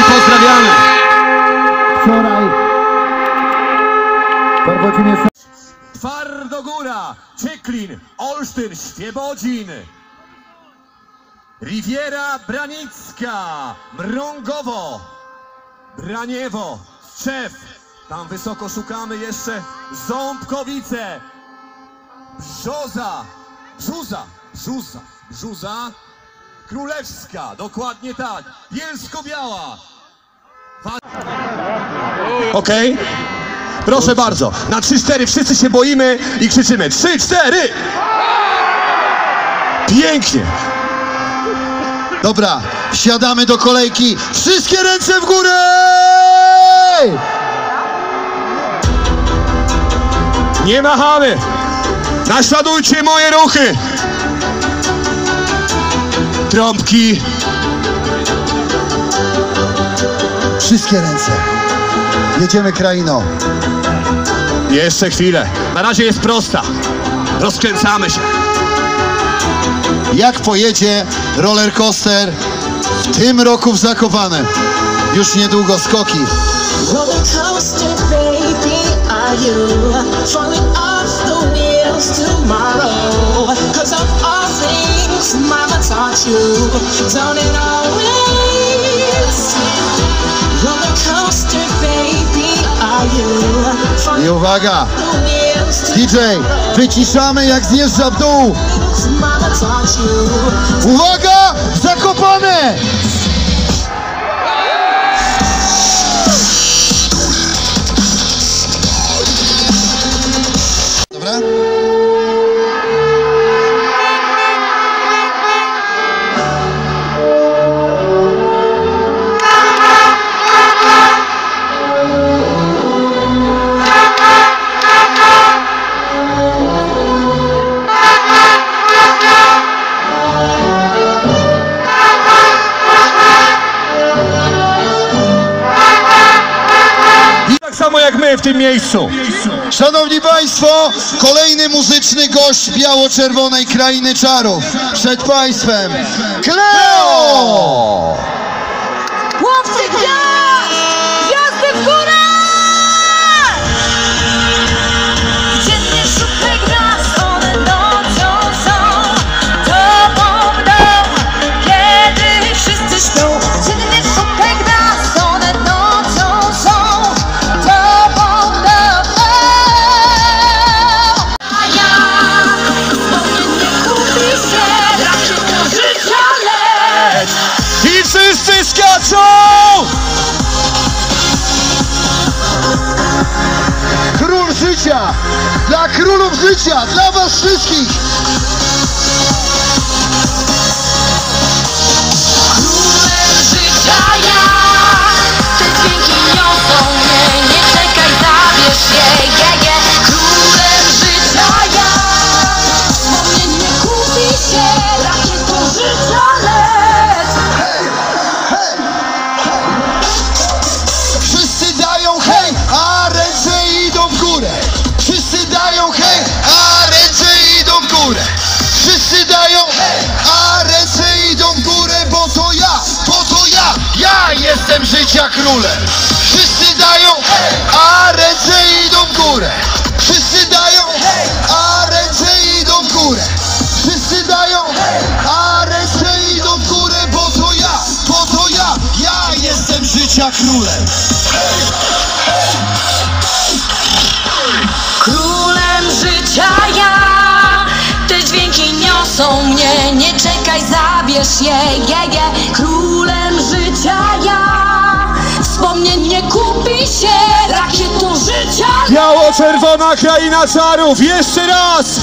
i pozdrawiamy. Wczoraj Barwocinie... Twardogóra, Cieklin, Olsztyn, Świebodzin, Riviera Branicka, Mrągowo, Braniewo, Strzew, tam wysoko szukamy jeszcze Ząbkowice, Brzoza, Brzuza, Brzuza, Brzuza, Królewska, dokładnie tak, Bielsko-Biała. Okej? Proszę bardzo, na 3-4 wszyscy się boimy i krzyczymy 3-4! Pięknie! Dobra, wsiadamy do kolejki. Wszystkie ręce w górę! Nie machamy! Naśladujcie moje ruchy! Trąbki, Wszystkie ręce. Jedziemy krainą. jeszcze chwilę. Na razie jest prosta. Rozkręcamy się. Jak pojedzie roller coaster w tym roku w Zakopane? Już niedługo skoki. Roller coaster, baby, are you falling off the wheels tomorrow? You, always? Roller coaster, baby, are you I uwaga, DJ, wyciszamy jak zjeżdża w dół. Uwaga, Zakopane! Dobra? W tym miejscu. Szanowni Państwo, kolejny muzyczny gość biało-czerwonej krainy czarów. Przed Państwem Kleo! Łowcy gwiazd! I wszyscy skaczą! Król życia! Dla królów życia! Dla Was wszystkich! Górę. Wszyscy dają a ręce idą w górę, bo to ja, bo to ja, ja jestem życia królem. Wszyscy dają a ręce idą w górę. Wszyscy dają a ręce idą w górę. Wszyscy dają a ręce idą w górę, bo to ja, bo to ja, ja jestem życia. Królem zabierz je, je, je Królem życia ja Wspomnień nie kupi się Rakietą życia Biało-czerwona kraina czarów, jeszcze raz!